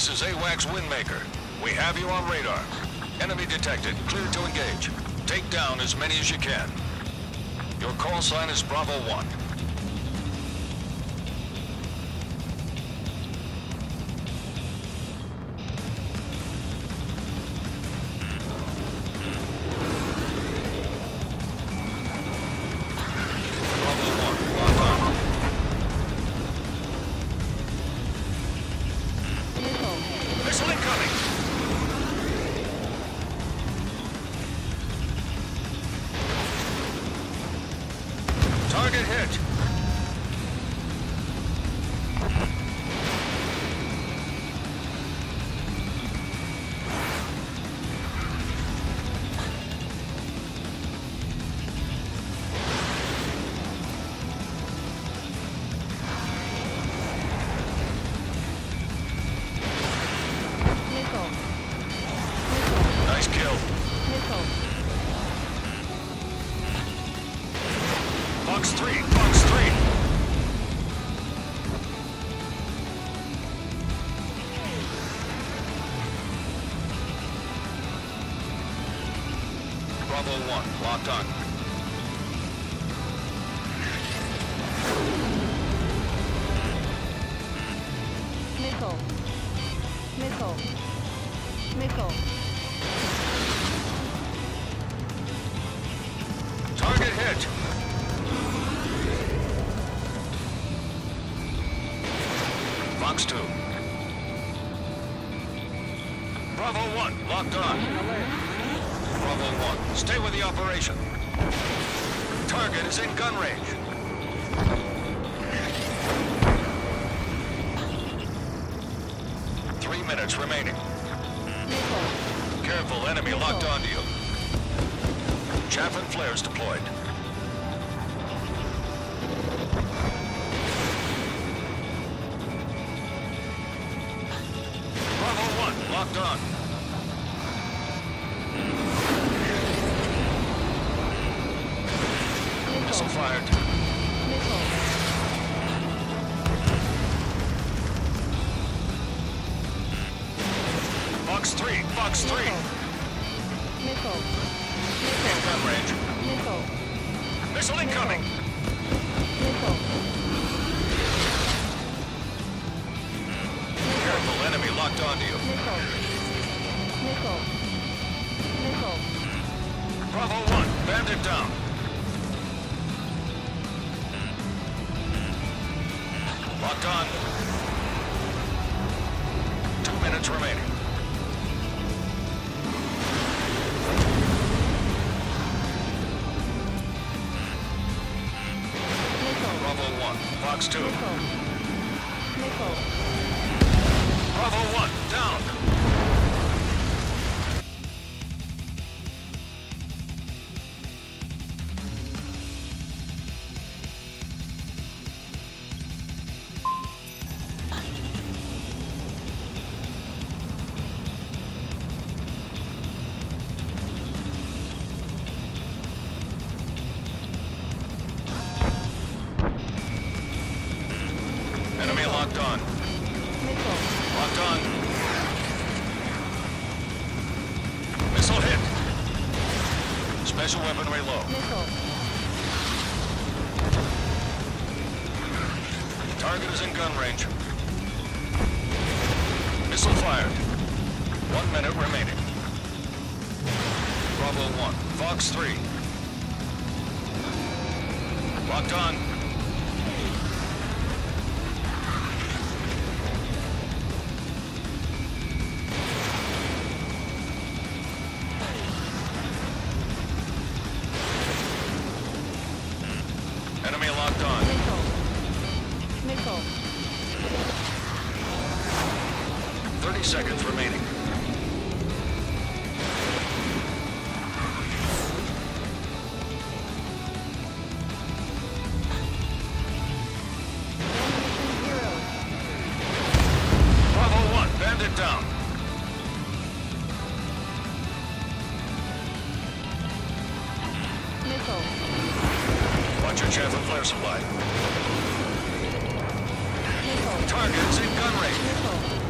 This is AWACS Windmaker. We have you on radar. Enemy detected. Clear to engage. Take down as many as you can. Your call sign is Bravo 1. Fox 3, Fox 3! Bravo 1, locked on. Missile. Missile. Missile. Target hit! Fox 2. Bravo 1, locked on. Bravo 1, stay with the operation. Target is in gun range. Three minutes remaining. Careful, enemy locked onto you. Chaff and flares deployed. Locked on. Missile Missile. fired. Missile. Fox 3, Fox 3. Missile. Missile. range. Missile. Missile incoming. Missile. Careful, enemy locked onto you. Missile. Missile. Missile. Bravo 1, bandit down. Locked on. Two minutes remaining. Missile. Bravo 1, Fox 2. Missile. Missile. Bravo 1, down. Special weaponry low. Missile. Target is in gun range. Missile fired. One minute remaining. Bravo 1, Fox 3. Locked on. Seconds remaining. Bravo 1, bandit down. Missile. Watch your and flare supply. Missile. Target is in gun range.